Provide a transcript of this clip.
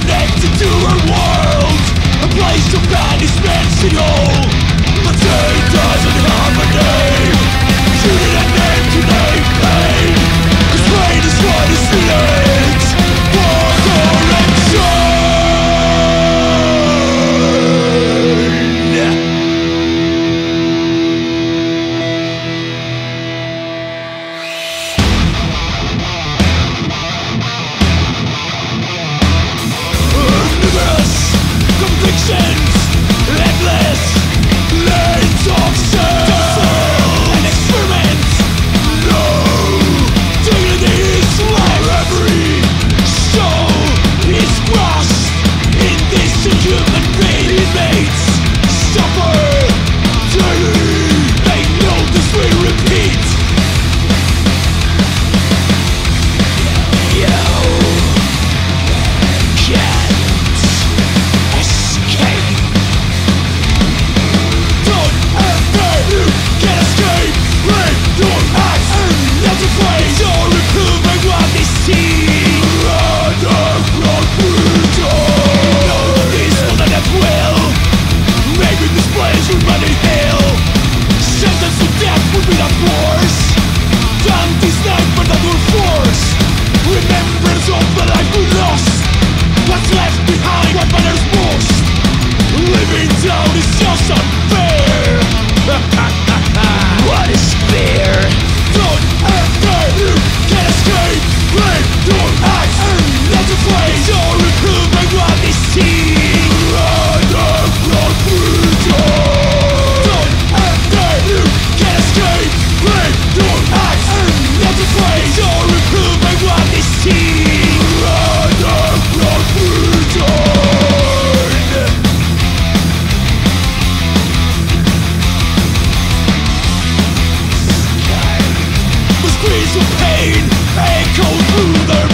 connected to a world A place of banishment, see all The day doesn't have a name. pain echoes through the